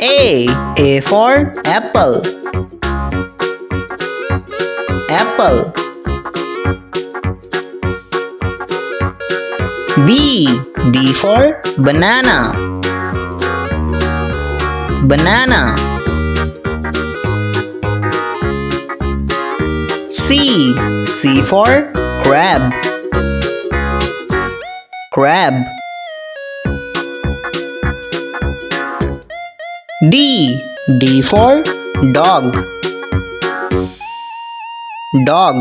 A. A for apple. Apple. B. B for banana. Banana. C. C for crab. Crab. D. D for dog. Dog.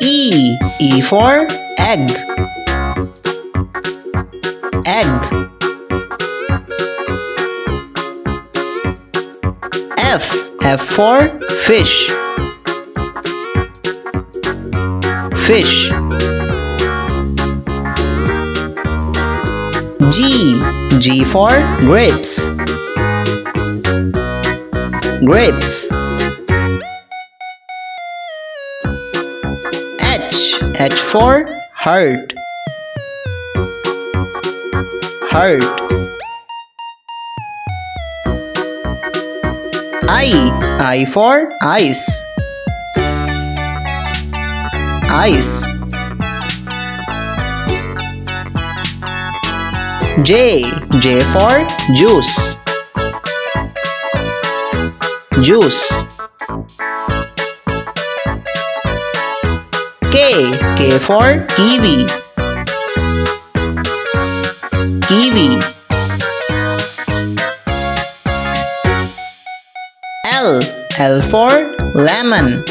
E. E for egg. Egg. F. F for fish. Fish. G. G for grapes. Grapes. H. H for heart. Heart. I. I for ice. Ice. J. J for juice. Juice. K. K for kiwi. Kiwi. L. L for lemon.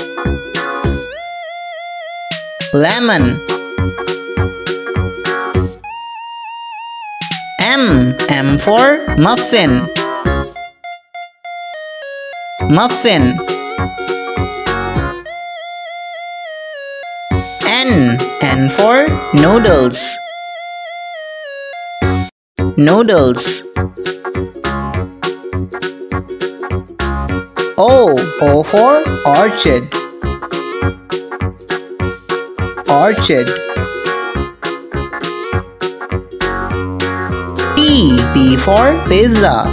Lemon. M. M for muffin. Muffin. N. N for noodles. Noodles. O. O for orchid. Orchid. P. P for pizza.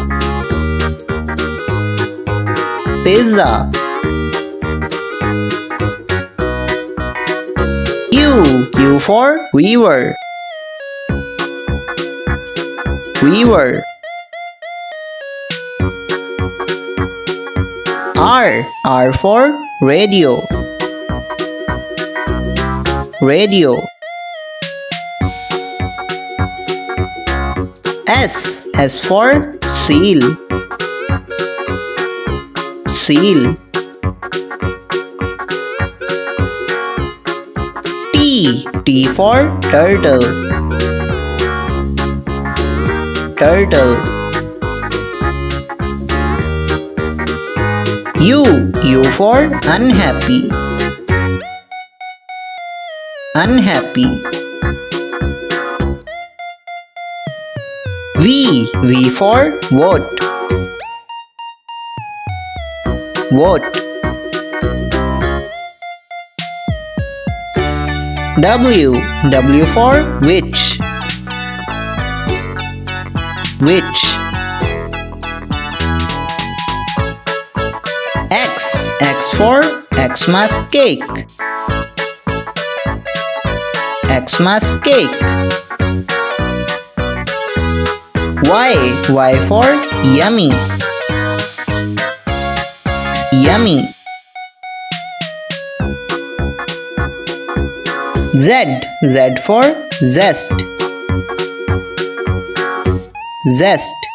Pizza. Q. Q for weaver. Weaver. R. R for radio. Radio. S. S for seal. Seal. T. T for turtle. Turtle. U. U for unhappy. Unhappy. V. V for vote. Vote. W. W for witch. Witch. X. X for Xmas cake. Xmas cake. Y. Y for yummy. Yummy. Z. Z for zest. Zest.